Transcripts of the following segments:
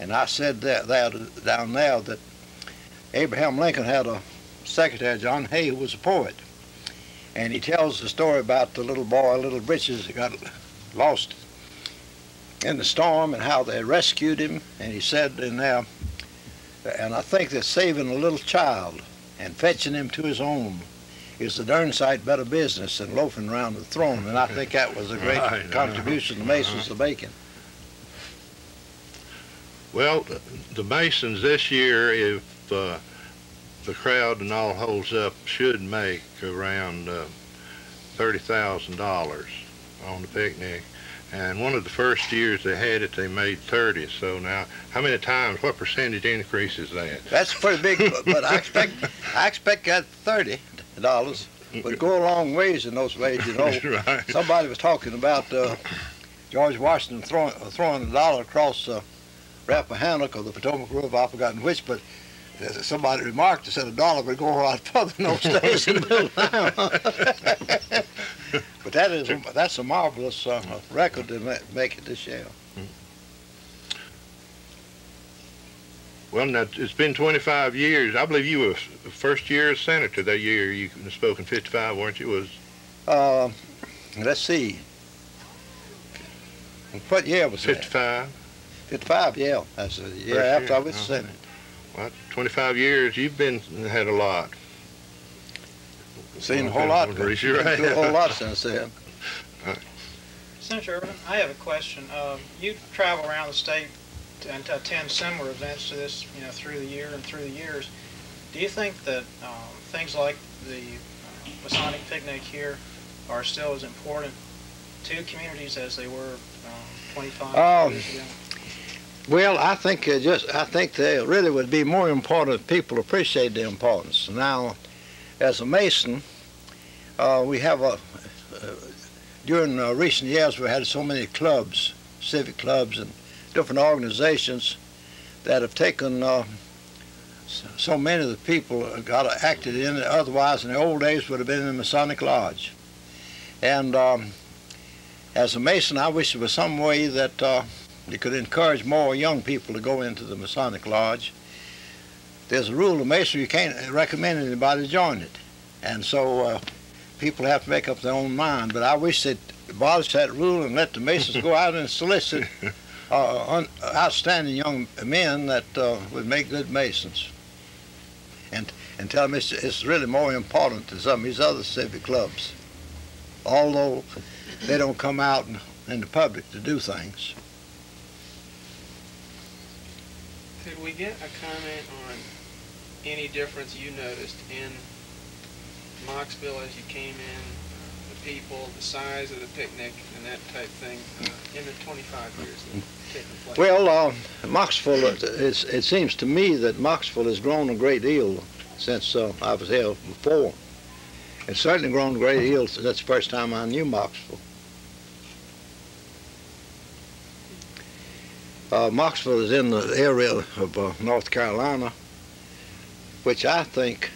And I said that, that down there that Abraham Lincoln had a secretary, John Hay, who was a poet. And he tells the story about the little boy, little Breeches, that got lost in the storm and how they rescued him. And he said in there, and I think that saving a little child and fetching him to his home is a darn sight better business than loafing around the throne. And I think that was a great Right, contribution the Masons to Bacon. Well, the Masons this year, if uh, the crowd and all holds up, should make around uh, $30,000 on the picnic. And one of the first years they had it, they made 30. So now, how many times, what percentage increase is that? That's pretty big, but- I expect I expect that thirty dollars would go a long ways in those days. You know, right. somebody was talking about uh, George Washington throwing throwing a dollar across uh, Rappahannock or the Potomac River. I've forgotten which, but uh, somebody remarked and said a dollar would go a lot further in those days in the middle of town. but that is that's a marvelous uh, record to make it this year. Well, now, it's been 25 years. I believe you were f- first year senator that year. You spoke in 55, weren't you? Was Uh, let's see. What year was that? 55? 55, yeah. That's the year First after year, I was uh-huh. Senate. Well, 25 years, you've been had a lot. Seen a whole lot. Well, raise Been your through a whole lot since then. Senator Ervin, I have a question. Um, you travel around the state to, and to attend similar events to this, you know, through the year and through the years. Do you think that um, things like the uh, Masonic picnic here are still as important to communities as they were um, 25 Um, years ago? Well, I think uh, just I think they really would be more important if people appreciate the importance. Now, as a Mason, uh, we have a uh, during uh, recent years we had so many clubs, civic clubs, and different organizations that have taken uh, so many of the people got acted in it. Otherwise, in the old days, would have been in the Masonic Lodge. And um, as a Mason, I wish there was some way that you could encourage more young people to go into the Masonic Lodge. There's a rule of Masonry, you can't recommend anybody to join it. And so uh, people have to make up their own mind. But I wish they'd abolish that rule and let the Masons go out and solicit uh, un- outstanding young men that uh, would make good Masons. And, and tell them it's, it's really more important than some of these other civic clubs. Although they don't come out in, in the public to do things. Could we get a comment on any difference you noticed in Mocksville as you came in, the people, the size of the picnic, and that type thing uh, in the 25 years that taken place? Well, uh, Mocksville, it, it seems to me that Mocksville has grown a great deal since uh, I was here before. It's certainly grown a great deal since that's the first time I knew Mocksville. Uh, Mocksville is in the area of uh, North Carolina, which I think,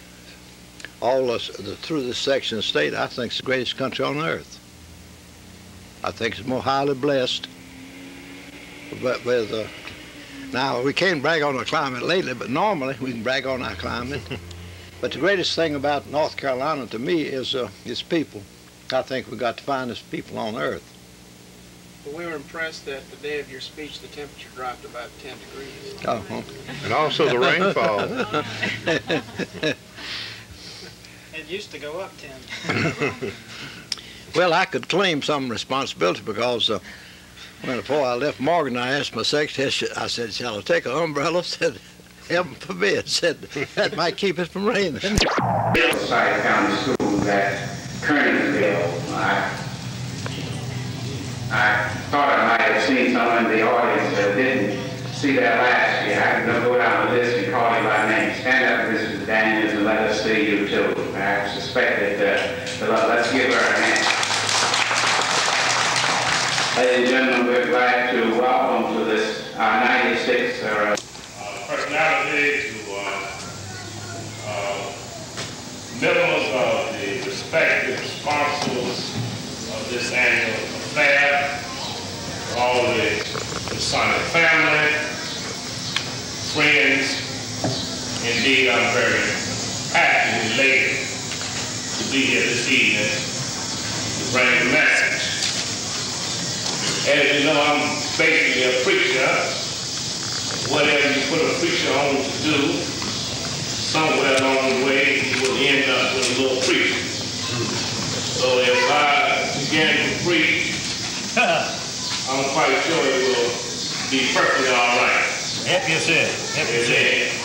all us, the, through this section of the state, I think is the greatest country on earth. I think it's more highly blessed but with uh, now we can't brag on our climate lately, but normally we can brag on our climate. but the greatest thing about North Carolina to me is uh, its people. I think we got the finest people on earth. But we were impressed that the day of your speech, the temperature dropped about 10 degrees. Uh-huh. And also the rainfall. It used to go up 10. Well, I could claim some responsibility because uh, when before I left Morgan, I asked my secretary. I said, "Shall I take an umbrella?" Said, "Heaven forbid." Said that might keep it from raining. Society County Schools at Kernersville. I, I thought I might have seen someone in the audience that didn't see that last year. I can go down the list and call you by name. Stand up, Mrs. Daniels, and let us see you too. I suspect that, uh, well, let's give her a hand. Ladies and gentlemen, we're glad to welcome to this, uh, 96, uh, personality to uh, uh, members of the respective sponsors of this annual affair, all the Masonic family, indeed, I'm very happy and elated to be here this evening to bring the message. As you know, I'm basically a preacher. Whatever you put a preacher on to do, somewhere along the way, he will end up with a little preaching. So if I begin to preach, I'm quite sure it will be perfectly all right. Help yourself. Help yourself.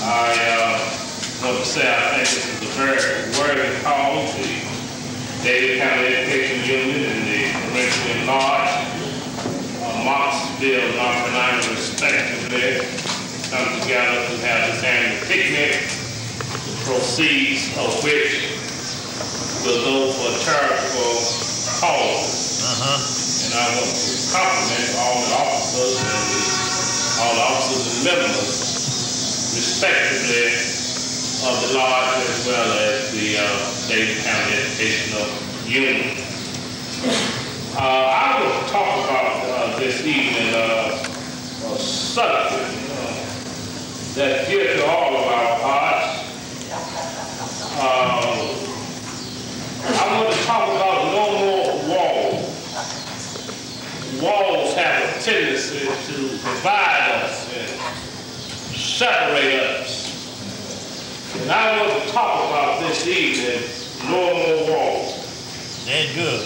I uh, want to say I think this is a very worthy cause. The Davie County Education Union and the Corinthian Lodge, uh, Mocksville, North Carolina, respectively, come together to have this annual picnic, the proceeds of which will go for charitable causes. Uh-huh. And I want to compliment all the officers and the, all officers and members, respectively, of the lodge as well as the uh, Davie County Educational Union. Uh, I will talk about uh, this evening uh, a subject uh, that's dear to all of our hearts. Uh, I want to talk about no more walls. Walls tendency to divide us and separate us. And I want to talk about this evening, no more walls. That's good.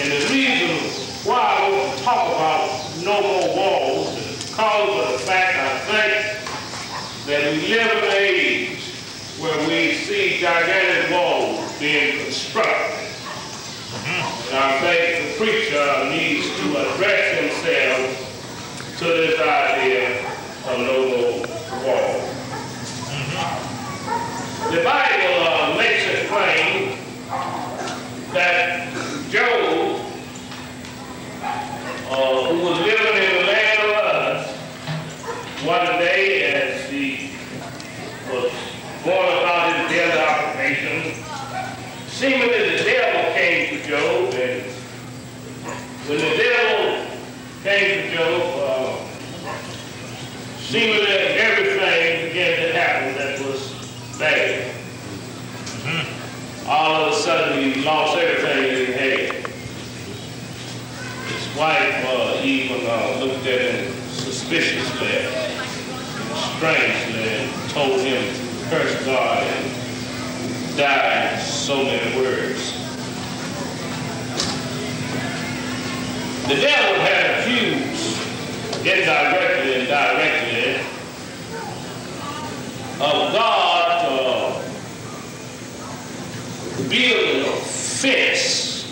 And the reason why I want to talk about no more walls is because of the fact I think that we live in an age where we see gigantic walls being constructed. I think the preacher needs to address himself to this idea of no more walls. The Bible uh, makes it plain that Job, uh, who was living in the land of Uz, one day as he was going about his daily occupation, seemingly the devil came to Job, and when the devil came to Job, uh, seemingly everything began to happen that was bad. All of a sudden, he lost everything he had. His wife uh, even uh, looked at him suspiciously and strangely and told him to curse God and die in so many words. The devil had accused, indirectly and directly, of God building a fence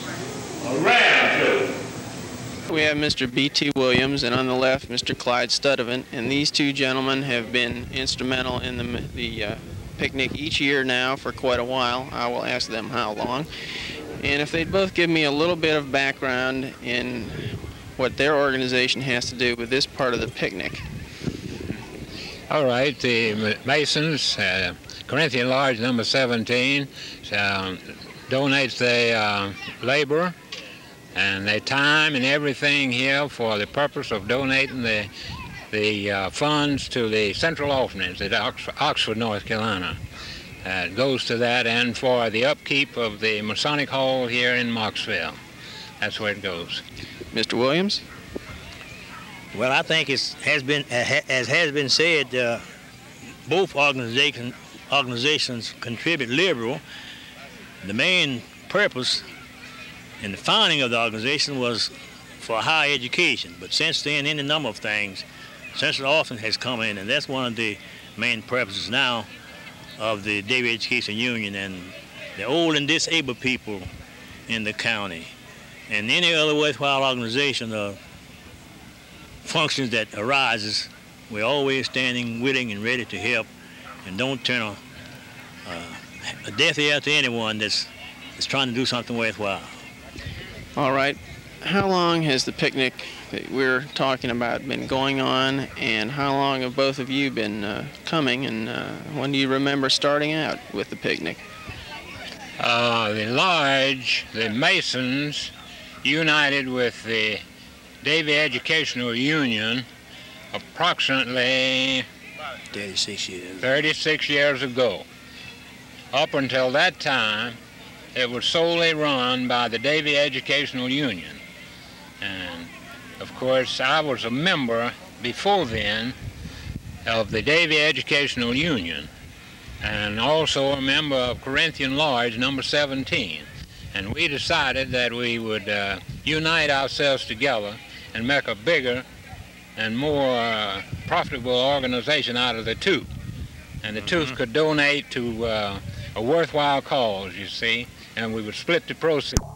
around Job. We have Mr. B.T. Williams, and on the left, Mr. Clyde Studevant, and these two gentlemen have been instrumental in the, the uh, picnic each year now for quite a while. I will ask them how long. And if they'd both give me a little bit of background in what their organization has to do with this part of the picnic. All right, the Masons, uh, Corinthian Lodge number 17, um, donates their uh, labor and their time and everything here for the purpose of donating the the uh, funds to the Central Orphanage at Oxford North Carolina. Uh, it goes to that and for the upkeep of the Masonic Hall here in Mocksville. That's where it goes. Mr. Williams? Well, I think it has been, as has been said, uh, both organization, organizations contribute liberal. The main purpose in the founding of the organization was for higher education, but since then, any number of things, Central Orphanage come in, and that's one of the main purposes now of the Davie Education Union and the old and disabled people in the county. And any other worthwhile organization or functions that arises, we're always standing willing and ready to help and don't turn a, a deaf ear to anyone that's, that's trying to do something worthwhile. All right. How long has the picnic that we're talking about been going on, and how long have both of you been uh, coming, and uh, when do you remember starting out with the picnic? Uh, the Lodge, the Masons, united with the Davie Educational Union approximately 36 years. 36 years ago. Up until that time, it was solely run by the Davie Educational Union. Of course, I was a member before then of the Davie Educational Union and also a member of Corinthian Lodge number 17. And we decided that we would uh, unite ourselves together and make a bigger and more uh, profitable organization out of the two. And the two could donate to uh, a worthwhile cause, you see, and we would split the proceeds.